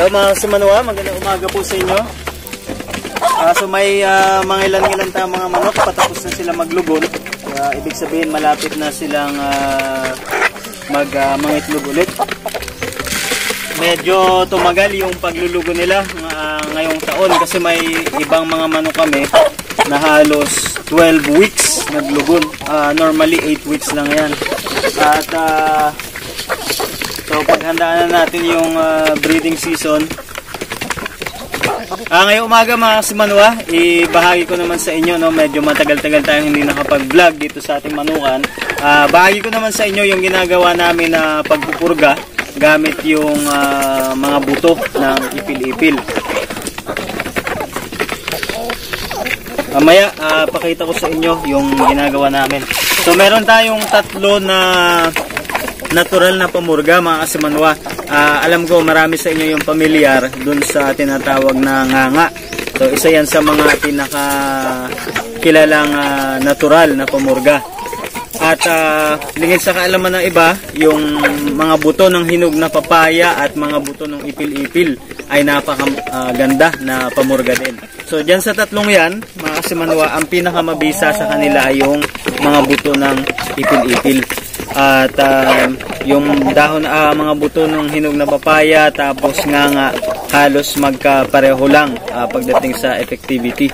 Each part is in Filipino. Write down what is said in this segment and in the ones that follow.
Hello mga sumanwa, magandang umaga po sa inyo. Uh, so may uh, mga ilan-ilan tayong mga manok, patapos na sila maglugon. Uh, ibig sabihin malapit na silang uh, mag uh, mangitlog ulit. Medyo tumagal yung paglulugo nila, ngayong taon kasi may ibang mga manok kami na halos 12 weeks naglugon. Ah, normally 8 weeks lang yan. At ah, So paghandaan na natin yung ah, breeding season. Ah, ngayong umaga mga simanwa, ibahagi ko naman sa inyo, no, medyo matagal-tagal tayong hindi nakapag-vlog dito sa ating manukan. Ah, bahagi ko naman sa inyo yung ginagawa namin na pagpupurga gamit yung ah, mga buto ng ipil-ipil. Mamaya, ah, pakita ko sa inyo yung ginagawa namin. So meron tayong tatlo na natural na pamurga mga kasimanwa. Ah, alam ko marami sa inyo yung pamilyar dun sa tinatawag na nganga. So isa yan sa mga pinaka kilalang ah, natural na pamurga. At uh, lingid sa kaalaman ng iba, yung mga buto ng hinog na papaya at mga buto ng ipil-ipil ay napakaganda na pamurga din. So dyan sa tatlong yan, mga kasimanwa, ang pinakamabisa sa kanila ay yung mga buto ng ipil-ipil. At ah, yung dahon ah, mga buto ng hinog na papaya tapos nga nga halos magkapareho lang ah, pagdating sa effectivity.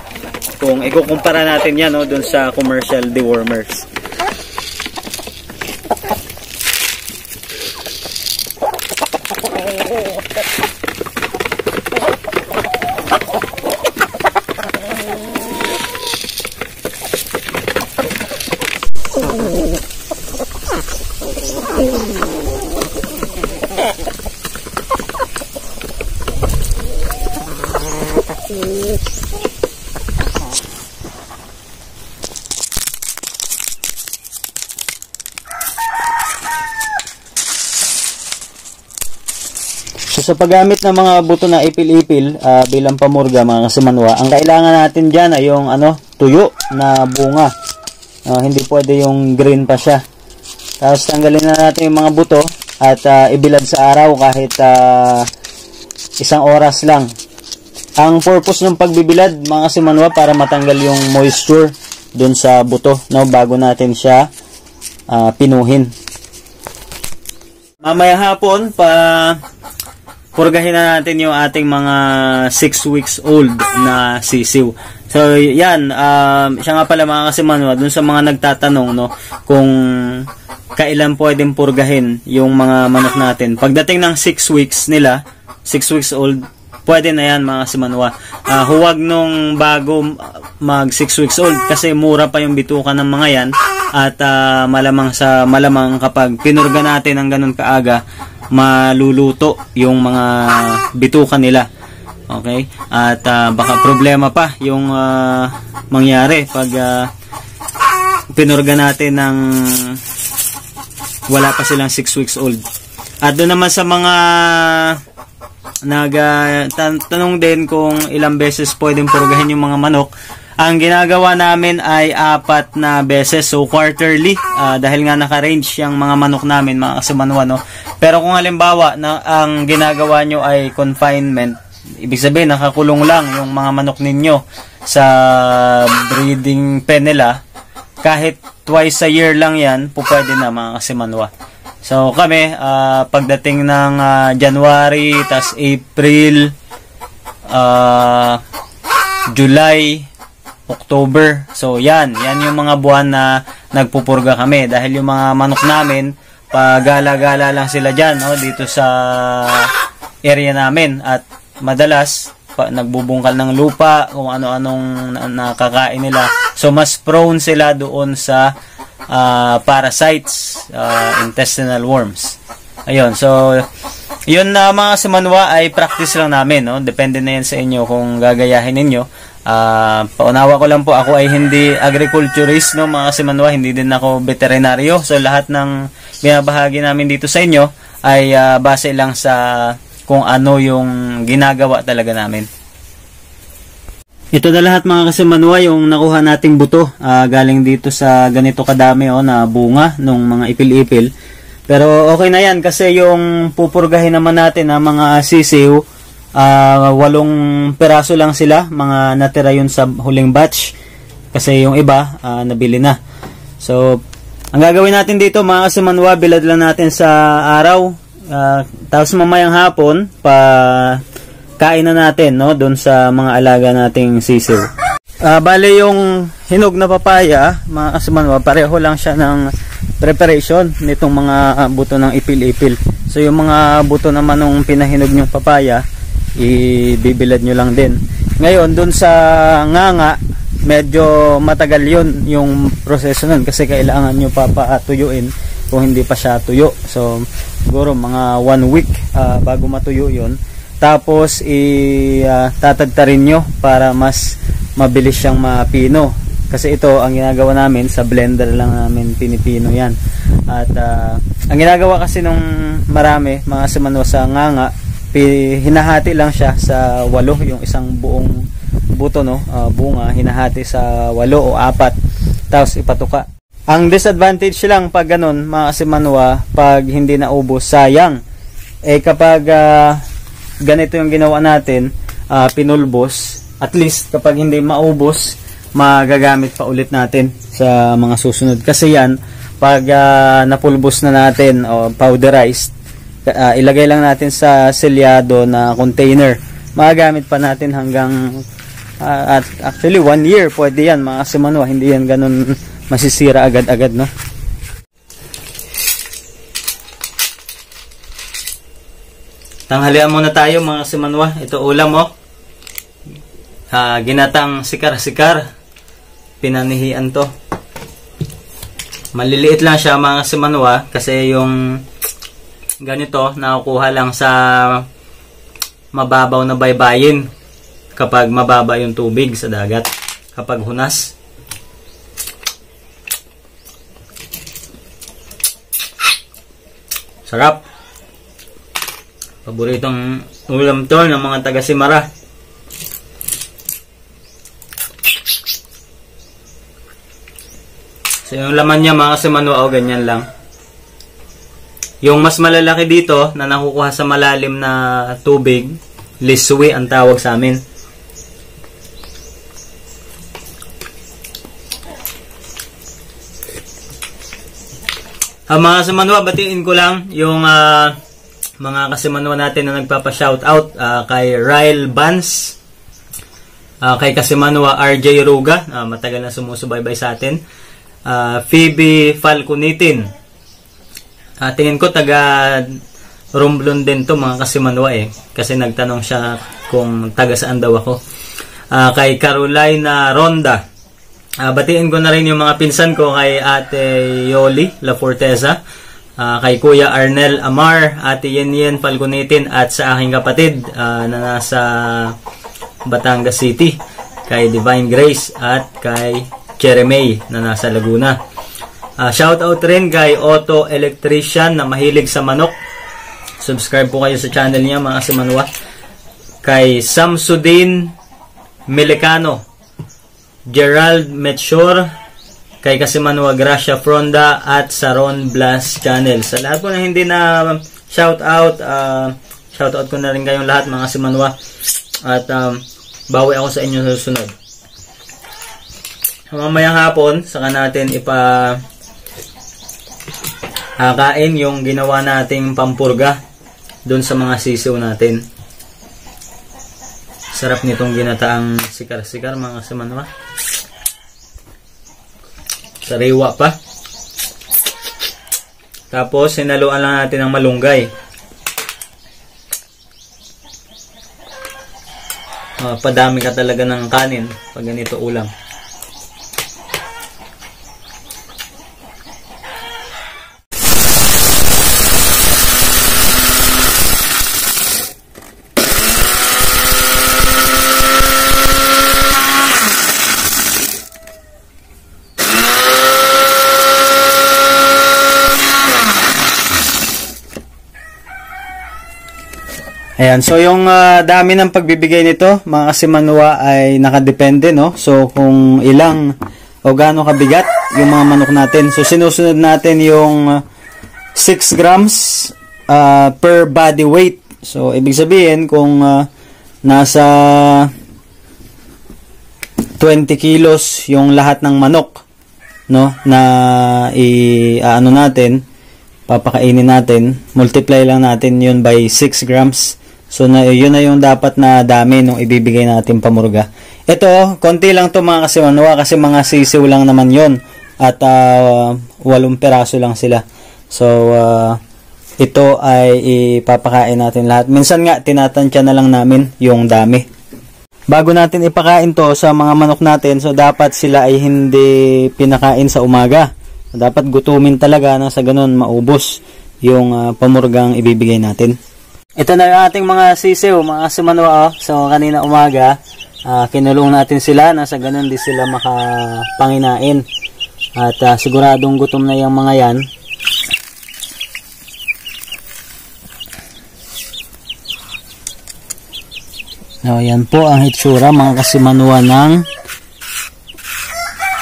Kung ikukumpara natin yan no, dun sa commercial dewormers. Sa paggamit ng mga buto na ipil-ipil ah, bilang pamurga mga kasimanwa, ang kailangan natin dyan ay yung ano, tuyo na bunga. Ah, hindi pwede yung green pa siya. Tapos tanggalin na natin yung mga buto at ah, ibilad sa araw kahit ah, isang oras lang. Ang purpose ng pagbibilad mga kasimanwa para matanggal yung moisture dun sa buto no bago natin siya ah, pinuhin. Mamaya hapon pa purgahin na natin yung ating mga 6 weeks old na sisiw. So, yan. Um, siya nga pala mga kasimanwa, dun sa mga nagtatanong, no, kung kailan pwedeng purgahin yung mga manok natin. Pagdating ng 6 weeks nila, 6 weeks old, pwede na yan mga kasimanwa. Uh, huwag nung bago mag 6 weeks old kasi mura pa yung bituka ng mga yan at uh, malamang sa malamang kapag pinurga natin ng ganun kaaga maluluto yung mga bituka nila. Okay? At uh, baka problema pa yung uh, mangyari pag uh, pinurga natin ng wala pa silang 6 weeks old. At doon naman sa mga nag uh, tan- tanong din kung ilang beses pwedeng purgahin yung mga manok. Ang ginagawa namin ay apat na beses, so quarterly, uh, dahil nga naka-range yung mga manok namin, mga kasimanwa, no? Pero kung halimbawa na ang ginagawa nyo ay confinement, ibig sabihin nakakulong lang yung mga manok ninyo sa breeding pen nila, kahit twice a year lang yan, po na mga kasimanwa. So kami, uh, pagdating ng uh, January, tas April, uh, July, October. So yan, yan yung mga buwan na nagpupurga kami dahil yung mga manok namin pagala-gala lang sila diyan no dito sa area namin at madalas pa, nagbubungkal ng lupa kung ano-anong nakakain nila. So mas prone sila doon sa uh, parasites, uh, intestinal worms. Ayun, so yun na mga simanwa ay practice lang namin, no? Depende na yan sa inyo kung gagayahin ninyo. Uh, paunawa ko lang po, ako ay hindi agriculturist, no, mga simanwa, hindi din ako veterinaryo. So, lahat ng binabahagi namin dito sa inyo ay uh, base lang sa kung ano yung ginagawa talaga namin. Ito na lahat mga kasimanwa yung nakuha nating buto uh, galing dito sa ganito kadami oh, na bunga ng mga ipil-ipil. Pero okay na yan kasi yung pupurgahin naman natin ng mga sisiw Uh, walong peraso lang sila, mga natira yun sa huling batch. Kasi yung iba, uh, nabili na. So, ang gagawin natin dito mga kasimanwa, bilad lang natin sa araw. Uh, tapos mamayang hapon, pa kain na natin no, doon sa mga alaga nating sisiw. Uh, bale yung hinog na papaya, mga kasimanwa, pareho lang siya ng preparation nitong mga buto ng ipil-ipil. So yung mga buto naman ng pinahinog nyong papaya, ibibilad nyo lang din. Ngayon, dun sa nganga, medyo matagal yun yung proseso nun kasi kailangan nyo papatuyuin kung hindi pa siya tuyo. So, siguro mga one week uh, bago matuyo yun. Tapos, itatagtarin uh, nyo para mas mabilis siyang mapino. Kasi ito, ang ginagawa namin, sa blender lang namin pinipino yan. At uh, ang ginagawa kasi nung marami, mga semano sa nganga, hinahati lang siya sa walo yung isang buong buto no? Uh, bunga hinahati sa walo o apat tapos ipatuka. Ang disadvantage lang pag ganun mga kasimanwa pag hindi naubos sayang. Eh kapag uh, ganito yung ginawa natin uh, pinulbos at least kapag hindi maubos magagamit pa ulit natin sa mga susunod. Kasi yan pag uh, napulbos na natin o powderized uh, ilagay lang natin sa selyado na container. Magagamit pa natin hanggang uh, at actually one year pwede yan mga simanwa hindi yan ganun masisira agad-agad no? Tanghalian muna tayo mga simanwa ito ulam oh. uh, ginatang sikar-sikar. Pinanihian to. Maliliit lang siya mga simanwa kasi yung ganito nakukuha lang sa mababaw na baybayin kapag mababa yung tubig sa dagat. Kapag hunas. Sarap. Paboritong ulam to ng mga taga Simara so yung laman niya mga simano o ganyan lang yung mas malalaki dito na nakukuha sa malalim na tubig, liswi ang tawag sa amin. Uh, mga kasimanwa, batiin ko lang yung uh, mga kasimanwa natin na nagpapa-shoutout uh, kay Ryle Bans, uh, kay kasimanwa RJ Ruga, uh, matagal na sumusubaybay sa atin, uh, Phoebe Falconitin, Uh, tingin ko taga Romblon din to mga kasimanwa eh. Kasi nagtanong siya kung taga saan daw ako. Uh, kay Carolina Ronda. Uh, batiin ko na rin yung mga pinsan ko kay Ate Yoli La Forteza. Uh, kay Kuya Arnel Amar, Ate Yen Yen Falconitin at sa aking kapatid uh, na nasa Batangas City. Kay Divine Grace at kay Jeremy na nasa Laguna. Uh, shout out rin kay Auto Electrician na mahilig sa manok. Subscribe po kayo sa channel niya mga simanwa. Kay Samsudin Melecano, Gerald Metshore, kay Kasimanwa Gracia Fronda at Saron Blast Channel. Sa lahat po na hindi na shout out, uh, shout out ko na rin kayong lahat mga simanwa. At um, bawi ako sa inyo sa susunod. Mamayang hapon, saka natin ipa hakain yung ginawa nating pampurga doon sa mga sisiw natin. Sarap nitong ginataang sikar-sikar mga kasamanwa. Sariwa pa. Tapos sinaluan lang natin ng malunggay. Uh, padami ka talaga ng kanin pag ganito ulam. Ayan, so yung uh, dami ng pagbibigay nito, mga kasimanwa ay nakadepende, no? So kung ilang o gaano kabigat yung mga manok natin. So sinusunod natin yung 6 grams uh, per body weight. So ibig sabihin kung uh, nasa 20 kilos yung lahat ng manok no na i ano natin papakainin natin multiply lang natin yun by 6 grams so na yun na yung dapat na dami nung ibibigay natin pamurga. Ito konti lang to mga kasimanwa kasi mga sisiw lang naman yun. At uh, walong peraso lang sila. So uh, ito ay ipapakain natin lahat. Minsan nga tinatansya na lang namin yung dami. Bago natin ipakain to sa mga manok natin, so dapat sila ay hindi pinakain sa umaga. Dapat gutumin talaga nang sa ganun maubos yung uh, pamurgang ibibigay natin. Ito na yung ating mga sisiw, mga sumanwa. Oh. So kanina umaga, uh, kinulong natin sila na sa ganun di sila makapanginain. At uh, siguradong gutom na yung mga yan. So, yan po ang hitsura mga kasimanwa ng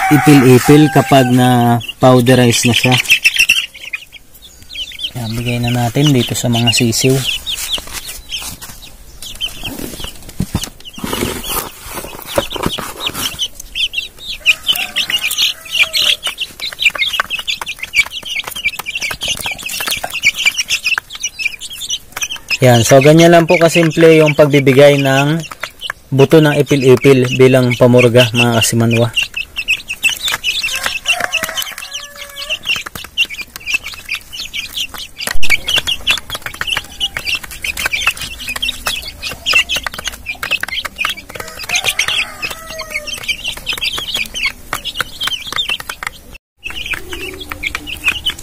ipil-ipil kapag na powderize na siya. Yan, bigay na natin dito sa mga sisiw. Yan, so ganyan lang po kasimple yung pagbibigay ng buto ng ipil-ipil bilang pamurga mga kasimanwa.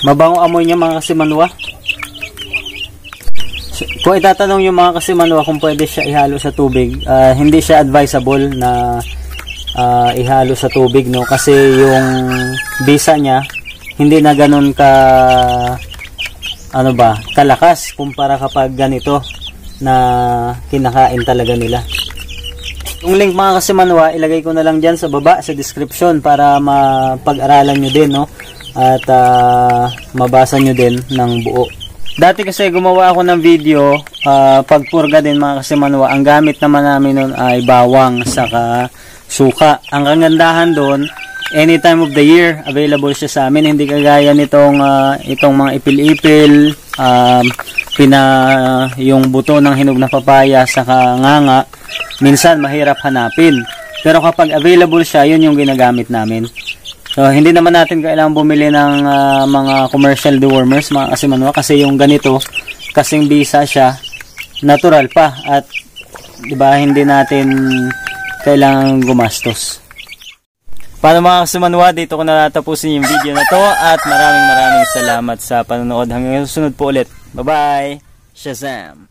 Mabangong amoy niya mga kasimanwa. Kung itatanong yung mga kasimanwa kung pwede siya ihalo sa tubig, uh, hindi siya advisable na uh, ihalo sa tubig no kasi yung bisa niya hindi na ganun ka ano ba, kalakas kumpara kapag ganito na kinakain talaga nila. Yung link mga kasimanwa, ilagay ko na lang dyan sa baba sa description para mapag-aralan nyo din no at uh, mabasa nyo din ng buo. Dati kasi gumawa ako ng video, uh, pagpurga din mga kasimanwa. Ang gamit naman namin nun ay bawang saka suka. Ang kagandahan doon, any time of the year, available siya sa amin. Hindi kagaya nitong uh, itong mga ipil-ipil, um, pina yung buto ng hinog na papaya saka nganga. Minsan mahirap hanapin. Pero kapag available siya, yun yung ginagamit namin. So, hindi naman natin kailangan bumili ng uh, mga commercial dewormers, mga kasimanwa, kasi yung ganito, kasing bisa siya, natural pa. At, di ba, hindi natin kailangan gumastos. Paano mga kasimanwa, dito ko natatapusin yung video na to at maraming maraming salamat sa panonood. Hanggang susunod po ulit. Bye-bye! Shazam!